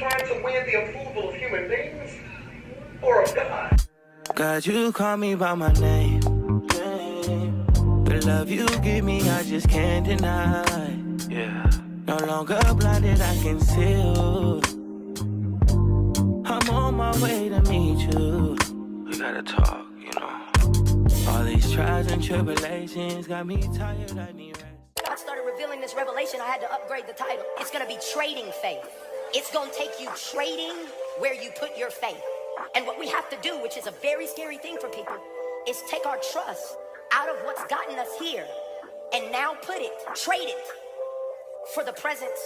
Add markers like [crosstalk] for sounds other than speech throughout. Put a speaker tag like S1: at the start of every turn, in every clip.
S1: trying to win the approval of human beings or of God.
S2: God, you call me by my name. The love you give me, I just can't deny. Yeah. No longer blinded, I can see you. I'm on my way to meet you. We gotta talk, you know. All these trials and tribulations got me tired, I need rest.
S3: God started revealing this revelation, I had to upgrade the title. It's gonna be trading faith. It's gonna take you trading where you put your faith. And what we have to do, which is a very scary thing for people, is take our trust out of what's gotten us here and now put it, trade it for the presence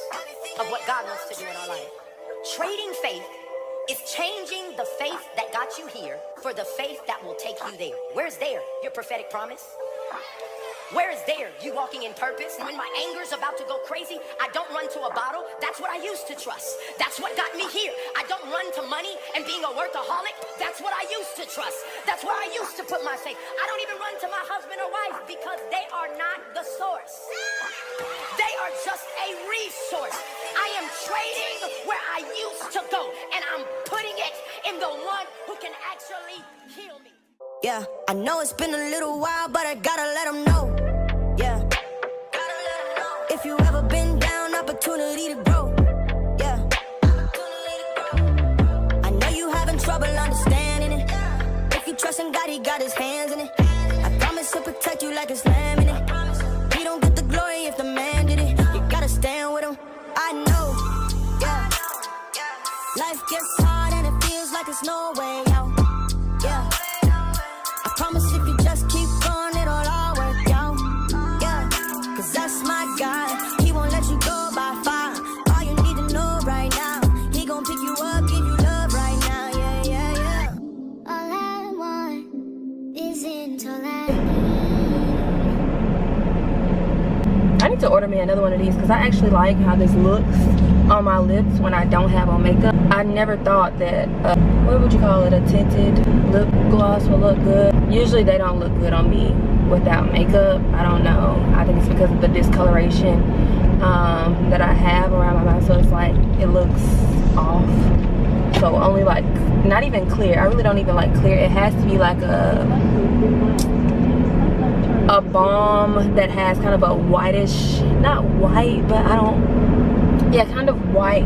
S3: of what God wants to do in our life. Trading faith is changing the faith that got you here for the faith that will take you there. Where's there? Your prophetic promise? Where is there? You walking in purpose? When my anger's about to go crazy, I don't run to a bottle. That's what I used to trust. That's what got me here. I don't run to money and being a workaholic. That's what I used to trust. That's where I used to put my faith. I don't even run to my husband or wife because they are not the source. They are just a resource. I am trading where I used to go and I'm putting it in the one who can actually heal me.
S4: Yeah, I know it's been a little while, but I gotta let them know. Yeah. If you ever been down, opportunity to grow. Yeah. I know you having trouble understanding it. If you trust in God, He got His hands in it. I promise He'll protect you like it's lamb in it. He don't get the glory if the man did it. You gotta stand with Him. I know. Yeah. Life gets hard and it feels like it's no way out. Yeah. I promise if you just keep to
S5: order me another one of these because I actually like how this looks on my lips when I don't have on makeup. I never thought that, uh, what would you call it, a tinted lip gloss would look good. Usually they don't look good on me without makeup. I don't know. I think it's because of the discoloration um, that I have around my mouth. So it's like, it looks off. So only like, not even clear. I really don't even like clear. It has to be like a a balm that has kind of a whitish not white but i don't yeah kind of white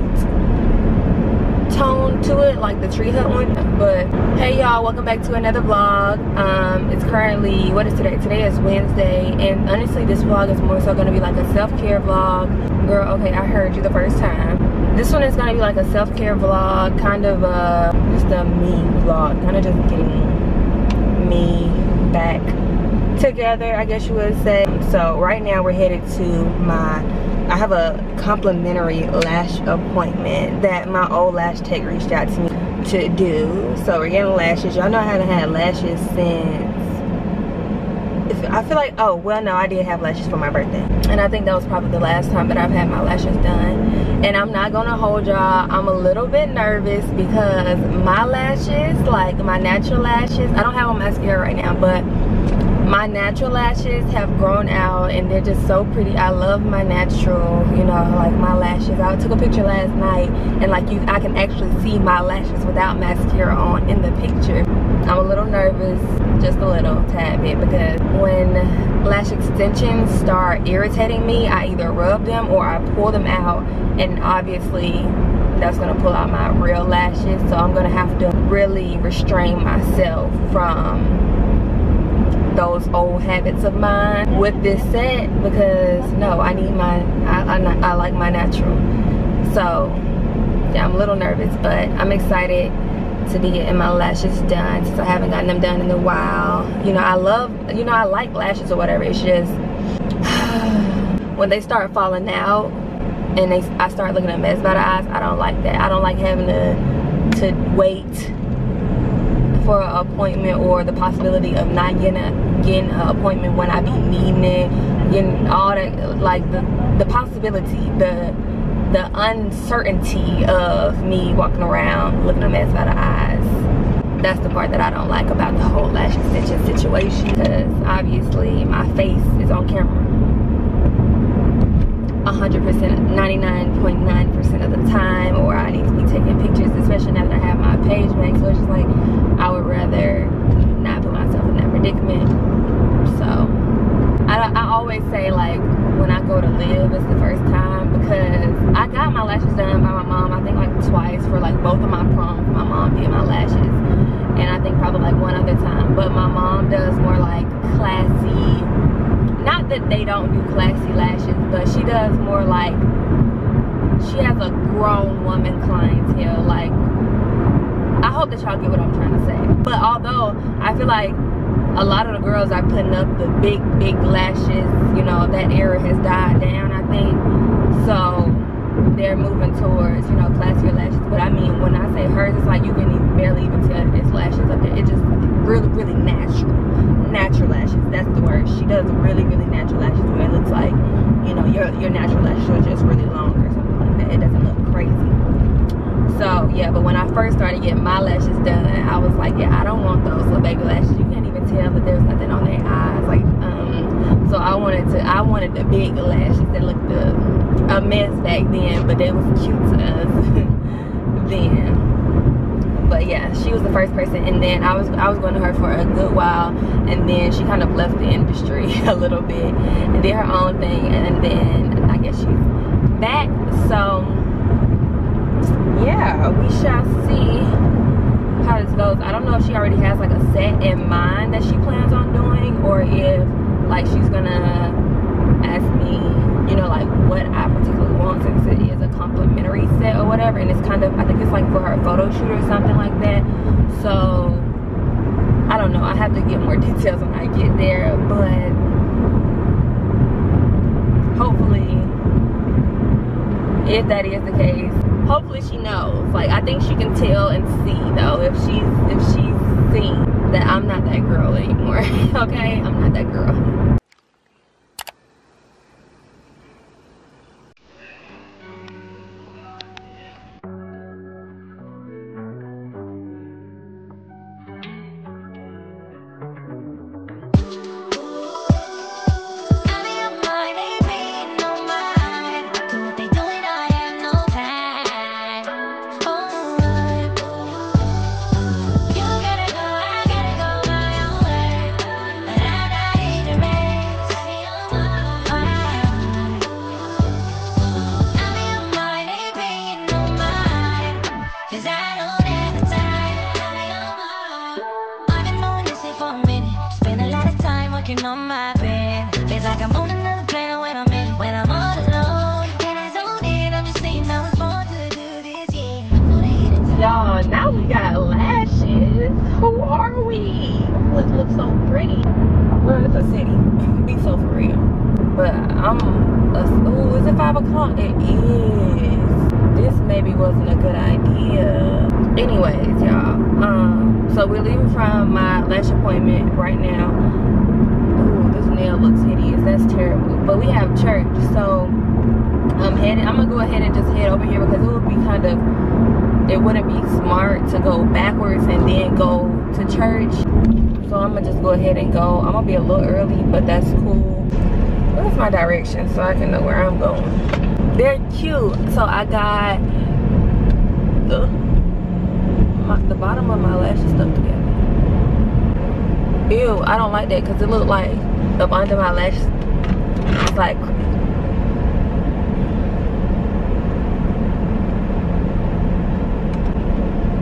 S5: tone to it like the tree hut one. But hey y'all welcome back to another vlog. Um it's currently what is today? Today is wednesday and honestly this vlog is more so to be like a self-care vlog. Girl okay i heard you the first time. This one is to be like a self-care vlog kind of uh just a me vlog kind of just getting me back together i guess you would say. So right now we're headed to my i have a complimentary lash appointment that my old lash tech reached out to me to do. So we're getting lashes y'all know i haven't had lashes since i feel like oh well no i did have lashes for my birthday. And i think that was probably the last time that i've had my lashes done. And i'm not gonna hold y'all i'm a little bit nervous because my lashes like my natural lashes i don't have on mascara right now but my natural lashes have grown out and they're just so pretty. I love my natural you know like my lashes. I took a picture last night and like you i can actually see my lashes without mascara on in the picture. I'm a little nervous just a little tad bit because when lash extensions start irritating me i either rub them or i pull them out and obviously that's gonna pull out my real lashes so i'm gonna have to really restrain myself from those old habits of mine. With this set because no I need my I, I, I like my natural. So yeah I'm a little nervous but I'm excited to be getting my lashes done since I haven't gotten them done in a while. You know I love you know I like lashes or whatever. It's just [sighs] when they start falling out and they I start looking a mess by the eyes I don't like that. I don't like having to to wait for an appointment or the possibility of not getting, a, getting an appointment when I be needing it, getting all that, like the, the possibility, the the uncertainty of me walking around looking a mess out of eyes. That's the part that I don't like about the whole lash extension situation because obviously my face is on camera. 100%, 99.9% of the time or I need to be taking pictures, especially now that I have my page back. So it's just like, I would rather not put myself in that predicament. So I, I always say like when I go to live, it's the first time because I got my lashes done by my mom. I think like twice for like both of my proms. My mom did my lashes, and I think probably like one other time. But my mom does more like classy. Not that they don't do classy lashes, but she does more like she has a grown woman clientele, like I hope that y'all get what I'm trying to say. But although I feel like a lot of the girls are putting up the big, big lashes, you know, that era has died down, I think. So they're moving towards, you know, classier lashes. But I mean, when I say hers, it's like you can even barely even tell it's lashes up there. It's just really, really natural. Natural lashes, that's the word. She does really, really natural lashes where it looks like, you know, your, your natural lashes are just really long or something like that. It doesn't look crazy. So, yeah, but when I first started getting my lashes done, I was like, yeah, I don't want those little baby lashes. You can't even tell that there's nothing on their eyes. Like, um, so I wanted to, I wanted the big lashes that looked the, a mess back then, but they was cute to us [laughs] then. But yeah, she was the first person, and then I was I was going to her for a good while, and then she kind of left the industry [laughs] a little bit and did her own thing, and then I guess she's back. So yeah, we shall see how this goes. I don't know if she already has like a set in mind that she plans on doing, or if like she's gonna ask me, you know, like what I particularly want since it is a complimentary set or whatever. And it's kind of, I think it's like for her photo shoot or something like that. So I don't know. I have to get more [laughs] details when I get there, but hopefully, if that is the case, hopefully she knows. Like I think she can tell and see though if she's if she's seen that I'm not that girl anymore. [laughs] okay, I'm not that girl.
S6: Working on my bed. Feels like I'm on another planet when I'm in. When I'm all alone, I I'm just saying I was born to do this, yeah.
S5: Y'all, now we got lashes. Who are we? Look, look so pretty. We're in the city. [laughs] Be so for real. But I'm, oh, is it five o'clock? It is. This maybe wasn't a good idea. Anyways, y'all. Um, so we're leaving from my lash appointment right now. Ooh, this nail looks hideous. That's terrible. But we have church, so I'm headed. I'm gonna go ahead and just head over here because it would be kind of it wouldn't be smart to go backwards and then go to church. So I'm gonna just go ahead and go. I'm gonna be a little early, but that's cool. What's my direction so I can know where I'm going? They're cute. So I got the, my, the bottom of my lashes stuck together. Ew, I don't like that because it looked like up under my lashes. Like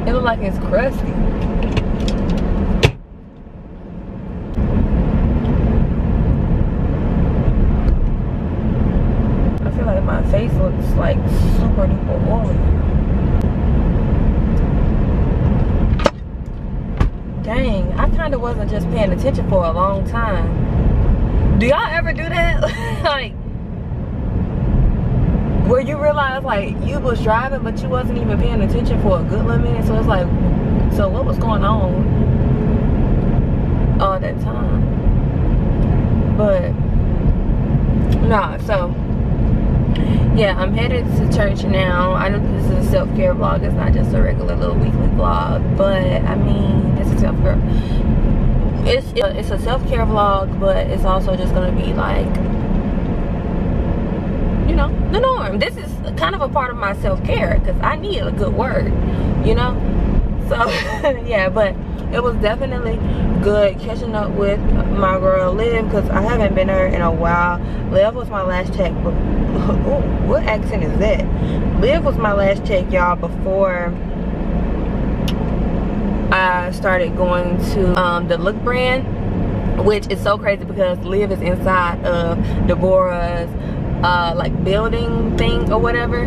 S5: It looked like it's crusty. I feel like my face looks like super duper oily. Dang, I kind of wasn't just paying attention for a long time. Do y'all ever do that? [laughs] like, where you realize like you was driving but you wasn't even paying attention for a good minute so it's like so what was going on all that time but nah so yeah i'm headed to church now. I know this is a self-care vlog. It's not just a regular little weekly vlog but i mean it's a self-care it's it's a self-care vlog but it's also just gonna be like you know the norm. This is kind of a part of my self-care because i need a good word you know? So [laughs] yeah but it was definitely good catching up with my girl liv because i haven't been there in a while. Liv was my lash tech [laughs] ooh, what accent is that? Liv was my lash tech y'all before i started going to um, the look brand which is so crazy because liv is inside of deborah's uh, like building thing or whatever.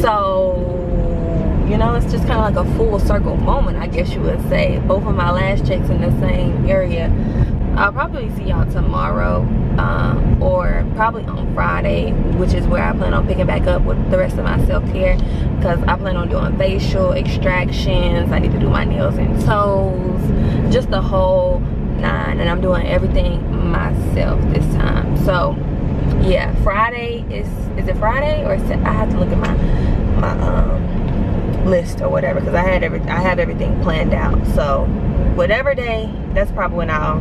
S5: So you know it's just kind of like a full circle moment i guess you would say. Both of my lash techs in the same area i'll probably see y'all tomorrow um, or probably on friday which is where i plan on picking back up with the rest of my self-care because i plan on doing facial extractions i need to do my nails and toes just the whole nine and i'm doing everything myself this time. So yeah friday is is it friday or is it, i have to look at my my um list or whatever because I had every I have everything planned out. So whatever day, that's probably when I'll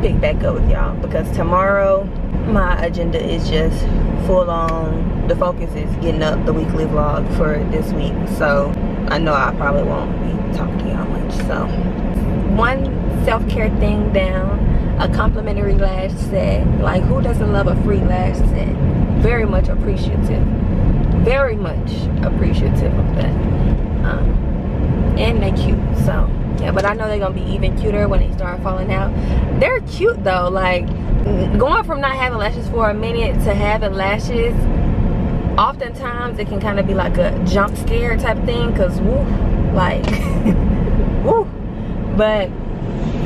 S5: pick back up with y'all because tomorrow my agenda is just full on the focus is getting up the weekly vlog for this week. So I know I probably won't be talking to y'all much. So one self-care thing down, a complimentary lash set. Like who doesn't love a free lash set? Very much appreciative. Very much appreciative of that um, and they're cute so yeah but i know they're gonna be even cuter when they start falling out. They're cute though like going from not having lashes for a minute to having lashes oftentimes it can kind of be like a jump scare type thing because woo like [laughs] woo. But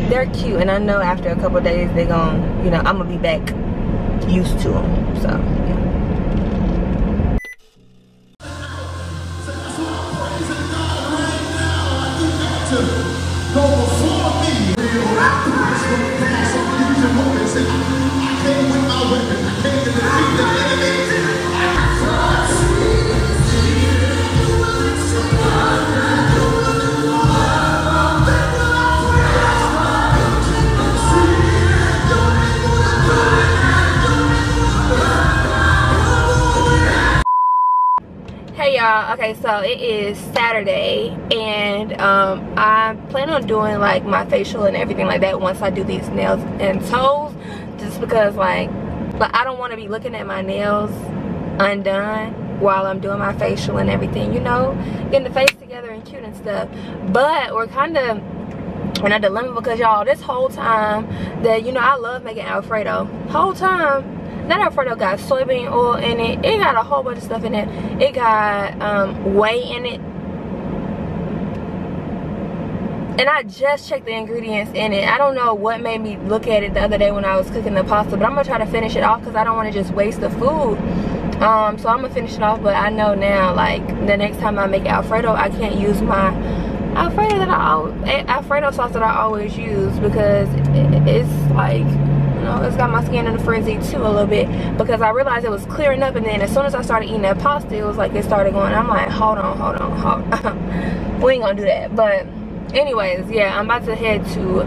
S5: they're cute and i know after a couple days they're gonna you know i'm gonna be back used to them so y'all it is saturday and um i plan on doing like my facial and everything like that once i do these nails and toes just because like but i don't want to be looking at my nails undone while i'm doing my facial and everything you know getting the face together and cute and stuff. But we're kind of in a dilemma because y'all this whole time that you know i love making alfredo whole time that alfredo got soybean oil in it it got a whole bunch of stuff in it it got um, whey in it and I just checked the ingredients in it. I don't know what made me look at it the other day when I was cooking the pasta, but I'm gonna try to finish it off because I don't want to just waste the food. Um, so I'm gonna finish it off, but I know now, like the next time I make Alfredo, I can't use my Alfredo that I Alfredo sauce that I always use because it's like know, it's got my skin in a frenzy too a little bit because I realized it was clearing up and then as soon as I started eating that pasta, it was like it started going. I'm like, hold on, hold on, hold on. [laughs] we ain't gonna do that. But anyways, yeah, I'm about to head to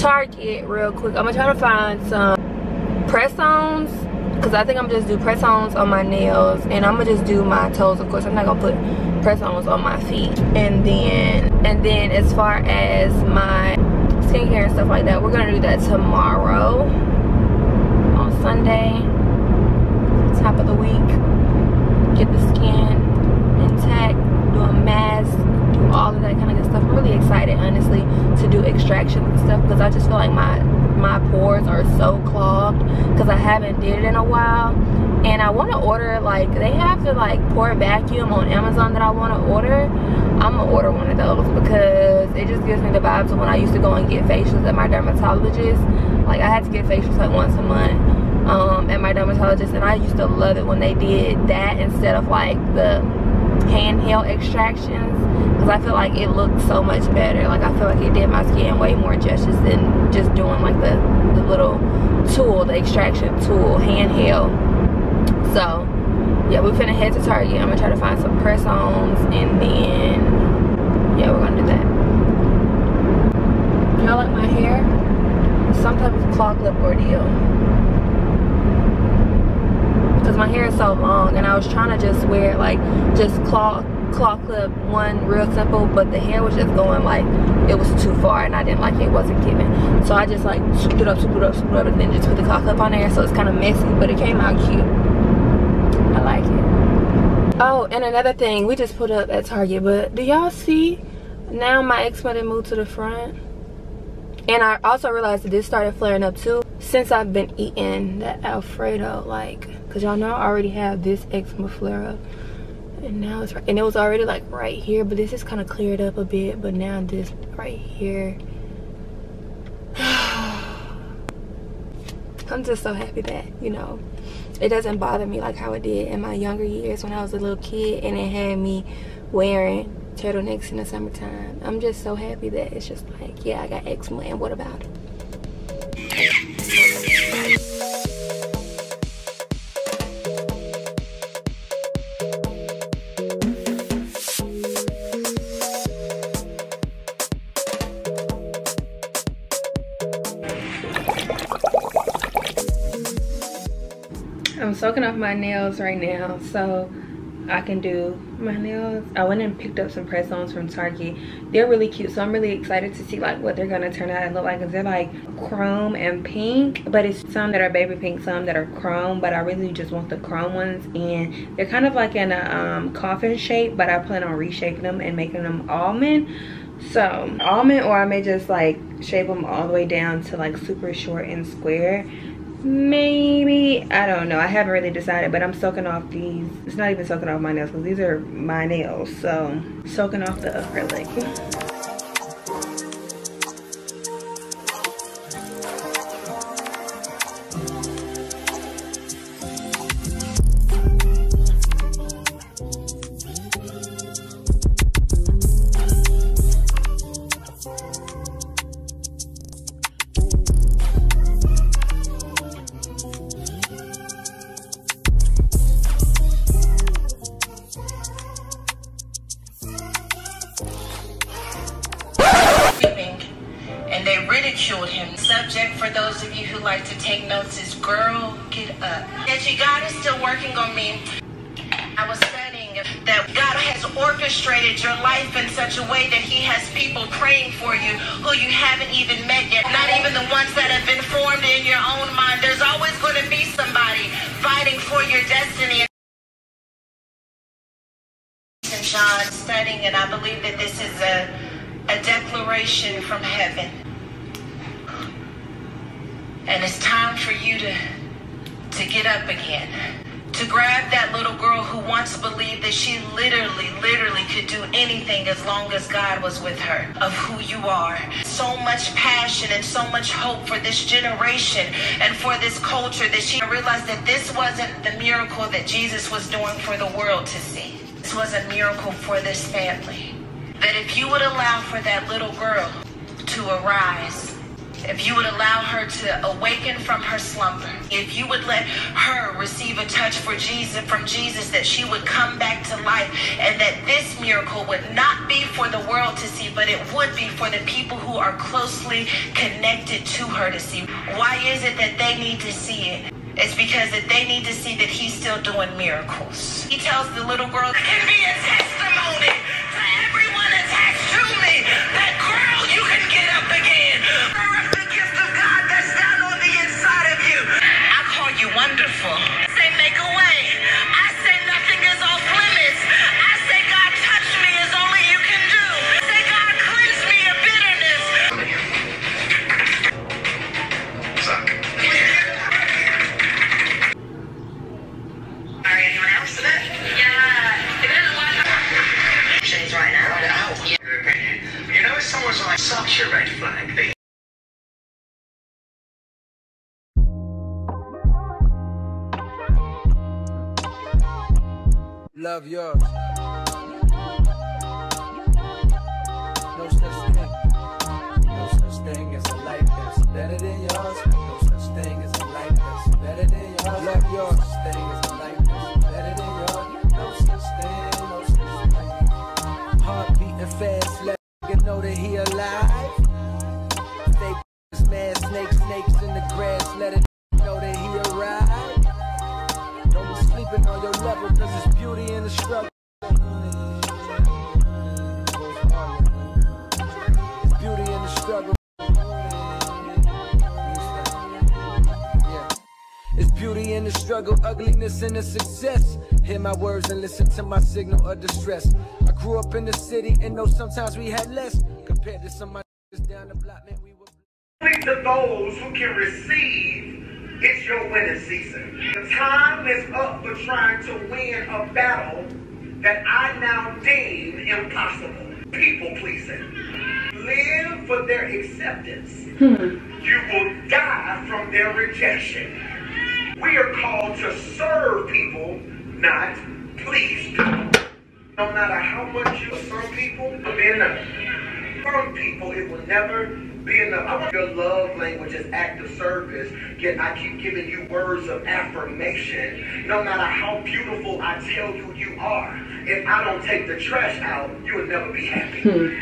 S5: Target real quick. I'm gonna try to find some press-ons because I think I'm just do press-ons on my nails and I'm gonna just do my toes. Of course, I'm not gonna put press-ons on my feet. And then, and then as far as my skincare and stuff like that, we're gonna do that tomorrow Sunday, top of the week, get the skin intact, do a mask, do all of that kind of good stuff. I'm really excited, honestly, to do extractions and stuff because I just feel like my my pores are so clogged because I haven't did it in a while. And I want to order like they have the like pore vacuum on Amazon that I want to order. I'm gonna order one of those because it just gives me the vibes of when I used to go and get facials at my dermatologist. Like I had to get facials like once a month um, at my dermatologist and I used to love it when they did that instead of like the handheld extractions because I feel like it looked so much better. Like I feel like it did my skin way more justice than just doing like the, the little tool the extraction tool handheld. So yeah we're finna head to Target. I'm gonna try to find some press-ons and then yeah we're gonna do that. Y'all like my hair? Some type of claw clip ordeal because my hair is so long and I was trying to just wear like just claw claw clip one real simple but the hair was just going like it was too far and I didn't like it, it wasn't giving. So I just like swooped it up swooped it up swooped it up and then just put the claw clip on there so it's kind of messy but it came out cute. I like it. Oh and another thing we just put up at Target but do y'all see? Now my eczema did move to the front. And I also realized that this started flaring up too since I've been eating the Alfredo like because y'all know I already have this eczema flare up. And now it's right and it was already like right here but this is kind of cleared up a bit but now this right here. [sighs] I'm just so happy that you know it doesn't bother me like how it did in my younger years when i was a little kid and it had me wearing turtlenecks in the summertime. I'm just so happy that it's just like yeah i got eczema and what about it my nails right now so I can do my nails. I went and picked up some press-ons from Target. They're really cute so I'm really excited to see like what they're gonna turn out and look like because they're like chrome and pink but it's some that are baby pink some that are chrome but I really just want the chrome ones and they're kind of like in a um, coffin shape but I plan on reshaping them and making them almond so almond or I may just like shape them all the way down to like super short and square maybe i don't know. I haven't really decided but i'm soaking off these it's not even soaking off my nails because these are my nails so soaking off the acrylic
S7: ridiculed him. Subject for those of you who like to take notes is girl, get up. That you God is still working on me. I was studying that God has orchestrated your life in such a way that He has people praying for you who you haven't even met yet. Not even the ones that have been formed in your own mind. There's always going to be somebody fighting for your destiny. John studying, and I believe that this is a a declaration from heaven. And it's time for you to to get up again. To grab that little girl who once believed that she literally, literally could do anything as long as God was with her, of who you are. So much passion and so much hope for this generation and for this culture that she realized that this wasn't the miracle that Jesus was doing for the world to see. This was a miracle for this family that if you would allow for that little girl to arise, if you would allow her to awaken from her slumber, if you would let her receive a touch for Jesus from Jesus, that she would come back to life, and that this miracle would not be for the world to see, but it would be for the people who are closely connected to her to see. Why is it that they need to see it? It's because that they need to see that he's still doing miracles. He tells the little girl, it can be a testimony to everyone attached to me that girl, you can get up again. You wonderful. Say make a way. I
S8: Love yours. No such thing. No such thing as a life that's better than yours. No such thing as a life that's better than yours. Love yours. No such thing a life that's better than yours. No such thing. Heart beating fast. Let know that he alive. Fake man, snakes, snakes in the grass. Let it on your level, cause it's beauty in the struggle. It's beauty in the struggle. Ugliness in the success. Hear my words and listen to my signal of distress. I grew up in the city and know sometimes we had less compared to somebody down the block, man. We were
S1: to those who can receive it's your winning season. The time is up for trying to win a battle that I now deem impossible. People pleasing. Live for their acceptance. Hmm. You will die from their rejection. We are called to serve people, not please people. No matter how much you serve people, enough. Some people, it will never be enough. I want your love language is act of service. Yet I keep giving you words of affirmation. No matter how beautiful I tell you you are, if I don't take the trash out, you will never be happy.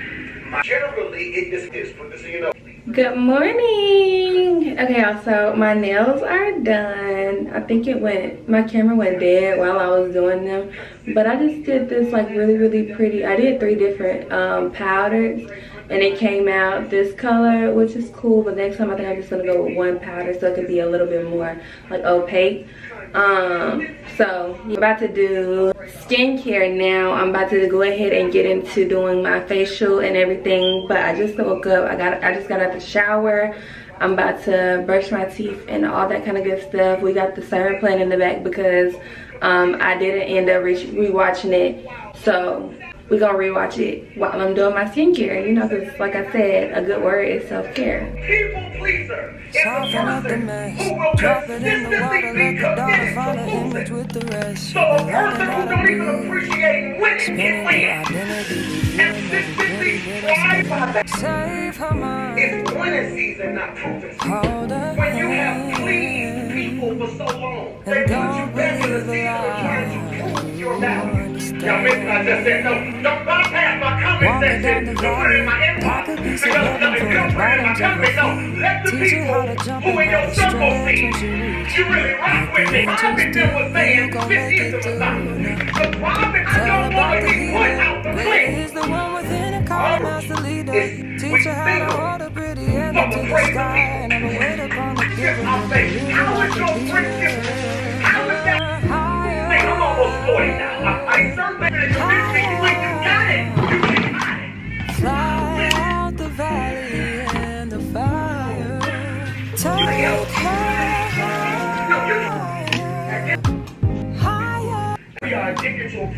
S1: My- Generally, it is this. Put this your notes.
S5: Good morning. Okay, also my nails are done. I think it went, my camera went dead while I was doing them. But I just did this like really, really pretty. I did three different um, powders and it came out this color, which is cool. But next time I think I'm just gonna go with one powder so it could be a little bit more like opaque. Um, so I'm about to do skincare now. I'm about to go ahead and get into doing my facial and everything. But I just woke up. I got I just got out the shower. I'm about to brush my teeth and all that kind of good stuff. We got the siren playing in the back because um, I didn't end up re rewatching it. So we're gonna rewatch it while I'm doing my skincare. You know, because like I said, a good word is self-care.
S1: People pleaser is a
S9: Soften up the
S1: person
S9: mess.
S1: who will
S9: Drop it in the water,
S1: consistently be
S9: let the dollar
S1: committed
S9: find an
S1: to
S9: image
S1: losing.
S9: with the rest.
S1: So a
S9: Learning
S1: person
S9: how
S1: who
S9: to
S1: don't even
S9: breathe.
S1: appreciate winning
S9: Spinning
S1: can
S9: the
S1: win.
S9: identity, revealing
S1: Consistently
S9: every
S1: strive by that.
S9: Save her mind.
S1: It's winning season, not proving season.
S9: Hold her
S1: When you have
S9: hand.
S1: pleased people for so long,
S9: And
S1: they put you
S9: don't
S1: back in the
S9: believe a
S1: season of trying to
S9: lie.
S1: prove your
S9: You
S1: value. Y'all I just. Don't bypass my comment section to put it in my inbox.
S9: a
S1: Because
S9: from
S1: don't put it in my comment, no. Let the people who
S9: and you
S1: really rock with.
S9: Nothing
S1: I don't be put out the
S9: leader.
S1: cliff.
S9: The one and her how to
S1: single.
S9: pretty hand up to the sky.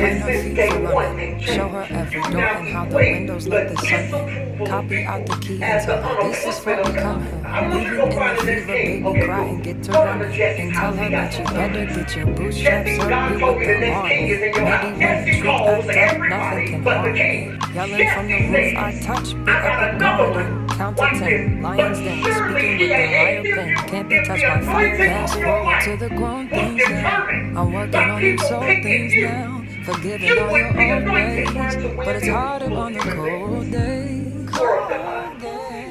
S1: Since day one, ain't
S9: Show her every door and how the windows let the sun in. Copy out the key and tell her this is for
S1: unappointment of God.
S9: becoming.
S1: I want you to
S9: Even
S1: go
S9: in the fever, baby, cry and get to running. And tell
S1: He
S9: her that you better get your bootstraps up.
S1: God
S9: You
S1: told me
S9: with
S1: the
S9: the
S1: next king is in your
S9: army.
S1: house.
S9: Ready when the
S1: calls
S9: truth act up,
S1: everybody
S9: nothing can harm you. Yelling from the roof, I touch,
S1: got
S9: up a garden. Count to ten, lions den, speaking with the
S1: ain't
S9: higher
S1: if
S9: pen.
S1: you-
S9: Can't be touched by
S1: anointing
S9: Fast
S1: on
S9: forward to the grown things now. I'm working on them soul things now. Forgiving
S1: You
S9: all your own ways,
S1: trying to win
S9: but it's harder on the cold
S1: beings.
S9: days.
S1: Glory.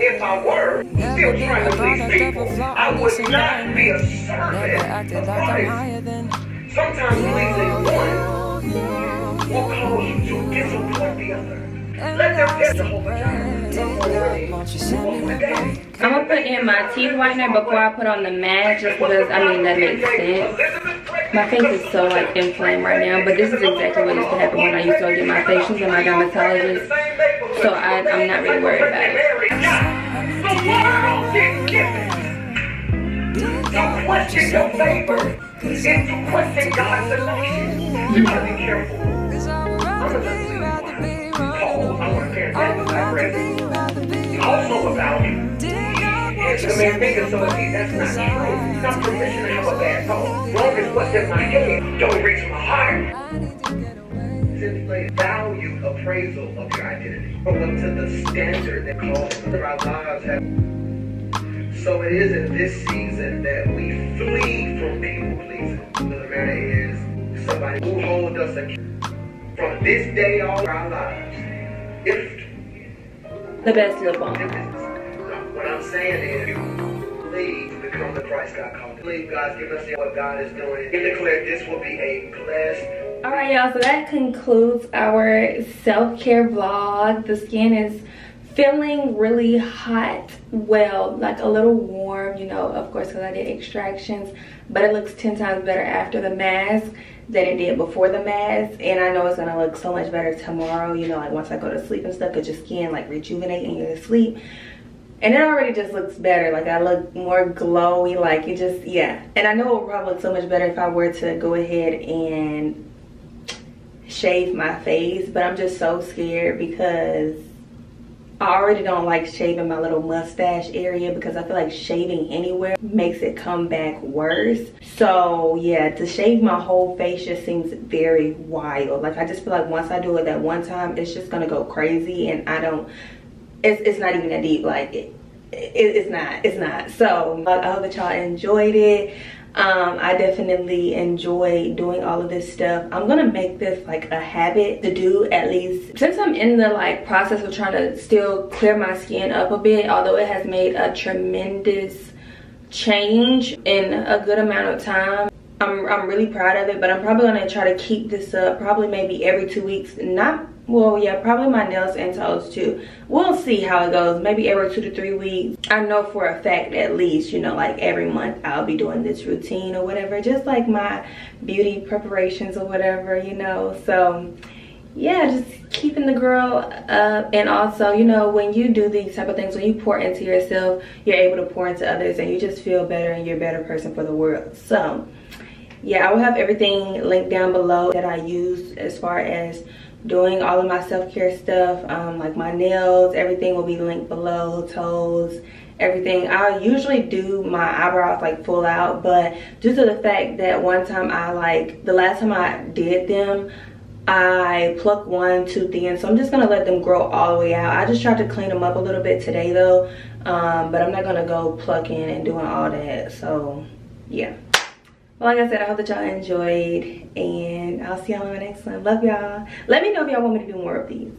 S1: If I were
S9: Never
S1: still trying to please people, I would not be a
S9: environment.
S1: servant
S9: Never acted
S1: of
S9: like I'm
S1: Christ.
S9: higher than
S1: Sometimes pleasing one will cause you to disappoint the other. Let them
S9: I
S1: test Jehovah Jireh.
S9: still
S1: Number
S9: pray, won't you send me the?
S5: I'm gonna put in my teeth whitener before I put on the mask just because I mean that makes sense. My face is so like inflamed right now, but this is exactly what used to happen when I used to go get my facials and my dermatologist. So I, I'm not really worried about it.
S1: The world didn't give it. To question your favor is question God's election. You gotta be careful.
S9: I would rather be, be
S1: Paul, I want to
S9: right.
S1: paraphrase
S9: I would
S1: this. I
S9: rather
S1: read
S9: be, rather be
S1: it.
S9: right.
S1: Also about you.
S9: Dear God, won't
S1: Yes,
S9: you
S1: I mean,
S9: send me
S1: think
S9: the
S1: of of. That's not true. Permission to have a bad thought. Long as what's in my head don't reach my heart.
S9: I need to get away.
S1: Simply valued appraisal of your identity. To the standard that calls for our lives have. So it is in this season that we flee from people pleasing. The matter is somebody who hold us accountable. From this day all our lives. If
S5: The best lip balm.
S1: What I'm saying is to become the Christ God called. Believe God's given us what God is doing. And declare this will be a blessed.
S5: All right, y'all. So that concludes our self-care vlog. The skin is feeling really hot well like a little warm you know of course because i did extractions but it looks 10 times better after the mask than it did before the mask and i know it's gonna look so much better tomorrow you know like once i go to sleep and stuff because your skin like rejuvenate and you're asleep and it already just looks better like i look more glowy like it just yeah and i know it would probably look so much better if i were to go ahead and shave my face but i'm just so scared because I already don't like shaving my little mustache area because I feel like shaving anywhere makes it come back worse. So yeah, to shave my whole face just seems very wild. Like I just feel like once I do it that one time, it's just gonna go crazy and I don't, it's, it's not even that deep. Like it, it, it's not, it's not. So I hope that y'all enjoyed it um, I definitely enjoy doing all of this stuff. I'm gonna make this like a habit to do at least since I'm in the like process of trying to still clear my skin up a bit, although it has made a tremendous change in a good amount of time. I'm, I'm really proud of it, but I'm probably gonna try to keep this up probably maybe every two weeks. Not well yeah probably my nails and toes too. We'll see how it goes. Maybe every two to three weeks. I know for a fact at least you know like every month i'll be doing this routine or whatever just like my beauty preparations or whatever you know. So yeah just keeping the girl up. And also you know when you do these type of things when you pour into yourself you're able to pour into others and you just feel better and you're a better person for the world. So yeah i will have everything linked down below that i use as far as doing all of my self-care stuff um, like my nails everything will be linked below toes everything. I usually do my eyebrows like full out but due to the fact that one time i like the last time i did them i plucked one too thin so i'm just gonna let them grow all the way out. I just tried to clean them up a little bit today though um, but i'm not gonna go plucking and doing all that so yeah well, like I said, I hope that y'all enjoyed and I'll see y'all in the next one. Love y'all. Let me know if y'all want me to do more of these.